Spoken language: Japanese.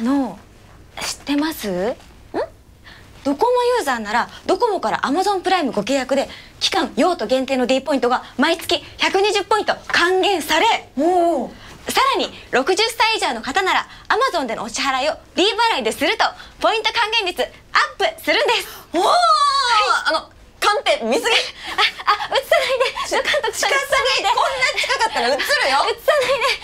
あの知ってます？ん？ドコモユーザーならドコモからアマゾンプライムご契約で期間用途限定の D ポイントが毎月120ポイント還元され。おさらに60歳以上の方ならアマゾンでのお支払いを D 払いでするとポイント還元率アップするんです。おお、あのカンペ水着あ、あ、映さないで。監督さん近すぎ。こんな近かったら映るよ。映さないで。